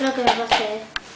暗くなりますね。